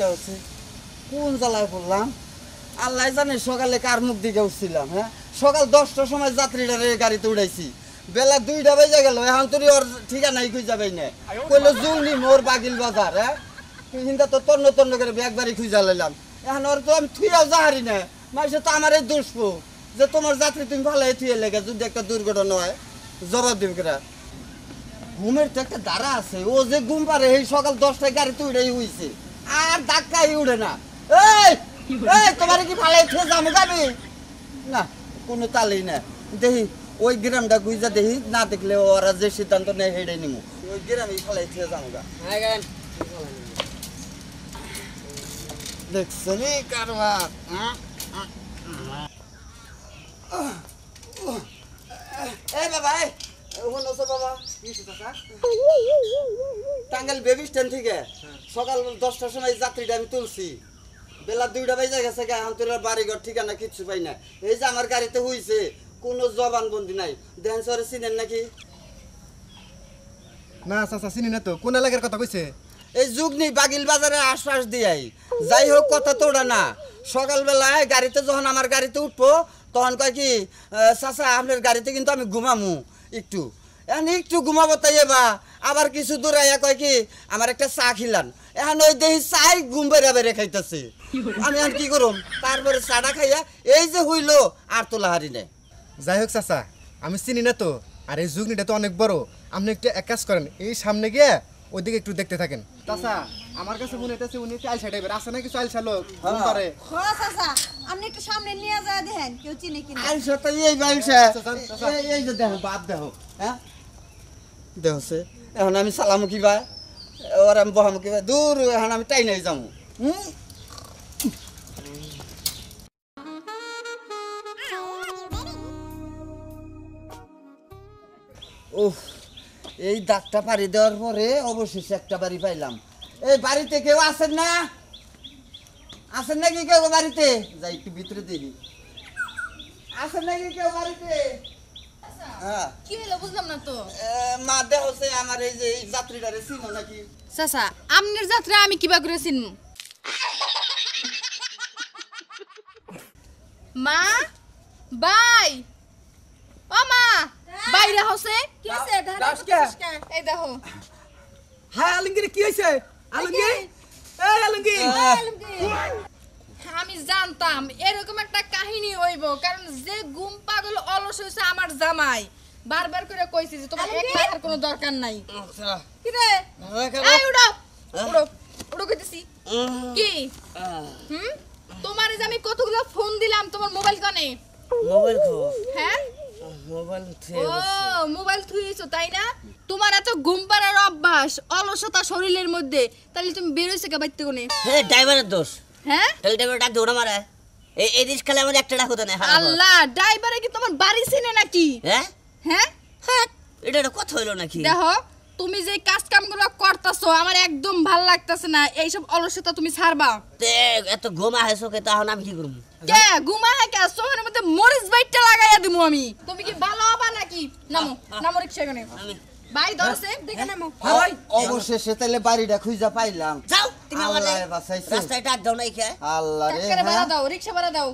দেখছি কোন জ্বালায় পড়লাম? আল্লাহ জানে সকালে কার মুখ দিকে উঠছিলাম হ্যাঁ? সকাল দশটার সময় যাত্রীরা গাড়িতে উড়াইছি বেলা দুইটা বেজে গেল, এখন তুই ওর ঠিকানাই খুঁজে যাবেই না কইলো জুলনি মোর বাগিল বাজার হ্যাঁ? তুই হিন্দা তো তন্ন তন্ন করে একবারই খুঁজে লাইলাম। এখন ওর তো আমি থুইয়াও যাহারি না মানুষে তো আমার এই দুষ্পু যে তোমার যাত্রী তুমি ভালো থুয়ে লেগে যদি একটা দুর্ঘটনা হয়, জবাব দিবি কেরা? ঘুমের তো একটা দ্বারা আছে, ও যে ঘুম পারে এই সকাল দশটায় গাড়িতে উড়েই হইছে আর ধাক্কাই উড়ে না। এই এই তোমার কি ভালো খেয়ে যাব গাবি না কোনো তালেই না। দেখি ওই গ্রামটা গুইজা দেখি না দেখলে ওরা যে সিদ্ধান্ত নেয় হেডে নিমু। ওই গ্রামে ফালাই খেয়ে যাব গা। দেখছনি কারবার? হ্যাঁ? এই বাবা এই বাবা। টাঙ্গাল বেবি স্ট্যান্ড থেকে। সকাল দশটার সময় যাত্রীটা আমি তুলছি। বেলা দুইটা বাজে গেছে গা এখন তোর বাড়িঘর ঠিকানা কিচ্ছু পাই না। এই যে আমার গাড়িতে হইছে কোনো জবান বন্দি নাই। দেন সরে চিনেন নাকি? না চাচা চিনি না তো। কোন এলাকার কথা কইছে? এই যুগনি বাগিল বাজারে আশ্বাস দিয়াই। যাই হোক কথা তো ওটা না। সকালবেলায় গাড়িতে যখন আমার গাড়িতে উঠবো তখন কয় কি চাচা আপনার গাড়িতে কিন্তু আমি ঘুমামু একটু। এখন একটু ঘুমাবো তাই বা আবার কিছু দূর আইয়া কয় কি আমার একটা চা খিলান। এখন ওই দেহি চাই ঘুম বেড়া বেড়ে খাইতেছে। আমি এখন কি করুম? তারপরে চাটা খাইয়া এই যে হইল আর তোলা হারি নেই। যাই হোক চাচা আমি চিনি না তো আর এই যুগনিটা তো অনেক বড়। আপনি একটু এক কাজ করেন এই সামনে গিয়ে ওইদিকে একটু দেখতে থাকেন। চাচা আমার কাছে মনে হইতেছে উনি চাইল সাইডাইবের আছে নাকি চাইল সালোক হ্যাঁ। পারে ও চাচা আপনি একটু সামনে নিয়ে যায় দেখেন কেউ চিনে কিনা। আইসা তো এই এই- এই যে দেখো বাপ দেখো হ্যাঁ? দেখছে এখন আমি সালামু কি বা ওর আমি বহামু কি দূর, এখন আমি টাই নাই যাব। হুম? এই দাগটা পাড়ি দেওয়ার পরে অবশেষে একটা বাড়ি পাইলাম। এই বাড়িতে কেউ আছেন না? আছেন নাকি কেউ বাড়িতে? যাই একটু ভিতরে দেখি আছেন নাকি কেউ বাড়িতে? হ্যাঁ। কি হলো বুঝলাম না তো। এ, মা দেহ হচ্ছে আমার এই যে এই যাত্রীটারে চিনো নাকি? চাচা আমনের যাত্রা আমি কিবা করে চিনমু। মা বাই। ও মা বাইরে হসে। কি হয়েছে এই দেখো। হ্যাঁ আলমগীর কি আলমগীর। এই আলমগীর। জানতাম এরকম একটা কাহিনী হইব কারণ যে গুম পাগল অলস হইছে আমার জামাই। বারবার করে কইছি যে তোমার এক টাকার কোনো দরকার নাই। কি রে? এই উড়ো! উড়ো! উড়ো কইতেছি। কি? হুম? তোমার যে আমি কতগুলো ফোন দিলাম তোমার মোবাইল কনে? মোবাইল খো হ্যাঁ? মোবাইল ও মোবাইল থুইছো তাই না? তোমার এত ঘুম পাড়ার অভ্যাস অলসতা শরীরের মধ্যে। তাহলে তুমি বেরোইছো কে বাইতে কোনে হে ড্রাইভারের দোষ। হ্যাঁ? তাহলে ড্রাইভার ডাক দৌড়া মারা। এই এই রিস্কালে আমার একটা ডাক হতো না হারাম আল্লাহ ড্রাইভারে কি তোমার বাড়ি চিনে নাকি? হ্যাঁ? হ্যাঁ? হ্যাঁ এটা একটা কথা হইল নাকি? দেখো তুমি যে কাজ কামগুলো করতেছো আমার একদম ভালো লাগতেছে না। এইসব অলসতা তুমি ছাড়বা। এত গোমা হেসো কে তখন আমি কি করব? কে ঘুমা কে সোহের মধ্যে মরিচ বাইটটা লাগাইয়া দিমু আমি। তুমি কি ভালো হবা নাকি? নামো নামো রিক্সা এখানে। ভাই ধরছে দেখে নামো। অবশেষে তাহলে বাড়িটা খুঁজা পাইলাম। যাও তুমি আমার রাস্তায় ডাক দাও নাই কে আল্লাহ রে ভাড়া হ্যাঁ। দাও রিক্সা ভাড়া দাও।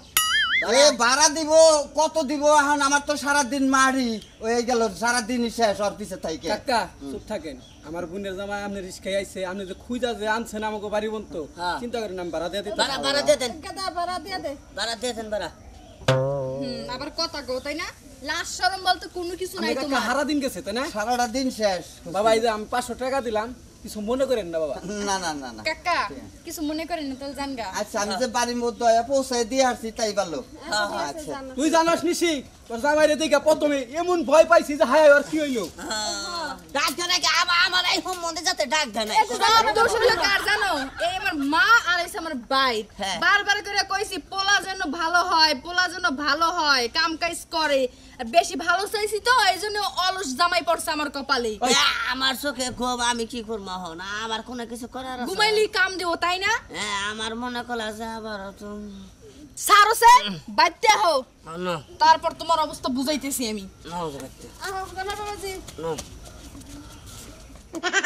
এ ভাড়া দিব কত দিব এখন? আমার তো সারাদিন মারি। ওই গেল সারাদিনই শেষ ওর পিছে কাকা চুপ থাকেন। আমার বোনের জামা আপনি রিস্কায় আইছে আপনি যে খুঁজা যে আনছেন আমাকে বাড়ি বন্ত হ্যাঁ। চিন্তা করেন আমি ভাড়া দিয়ে দিতে বাড়া দিয়ে দেন। ভাড়া দিয়ে দে। বাড়া দিয়ে দেন ভাড়া। হুম আবার কথা গো তাই না? লাশ শরম বলতে কোনো কিছু নাই তোমার। হারা দিন গেছে তাই না? সারাটা দিন শেষ। বাবা এই যে আমি পাঁচশো টাকা দিলাম কিছু মনে করেন না বাবা? না না না না। কাকা কিছু মনে করেন না তাহলে জানগা। আচ্ছা আমি যে বাড়ির মধ্যে আয়া পৌঁছায় দিয়ে আসছি তাই ভালো। আচ্ছা। তুই জানাস নিশি তোর জামাইরে দেখে প্রথমে এমন ভয় পাইছি যে হায় আর কি হইল? ডাক দেয় নাকি আমার আমার এই হোম মন্দির যাতে ডাক দেয় না। সব দোষ হলো কার জানো? এই আমার মা আর এসে আমার ভাই। হ্যাঁ। বারবার করে কইছি পোলা যেন ভালো হয় পোলা যেন ভালো হয় কাম কাজ করে। আর বেশি ভালো চাইছি তো এই জন্য অলস জামাই পড়ছে আমার কপালে। আমার চোখে খুব আমি কি করব হন আমার কোনো কিছু করার আছে? ঘুমাইলি কাম দিব তাই না? হ্যাঁ আমার মনে কলা যে আবার তো সারসে বাইতে হও তারপর তোমার অবস্থা বুঝাইতেছি আমি। Ha ha!